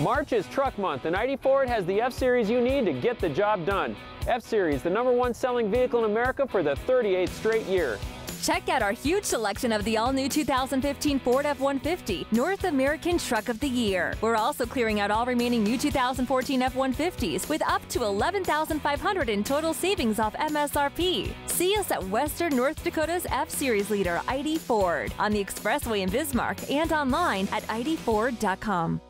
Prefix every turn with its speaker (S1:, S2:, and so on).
S1: March is truck month, and Eide Ford has the F Series you need to get the job done. F Series, the number one selling vehicle in America for the 38th straight year.
S2: Check out our huge selection of the all new 2015 Ford F 150, North American Truck of the Year. We're also clearing out all remaining new 2014 F 150s with up to 11500 in total savings off MSRP. See us at Western North Dakota's F Series leader, Eide Ford, on the Expressway in Bismarck and online at eideford.com.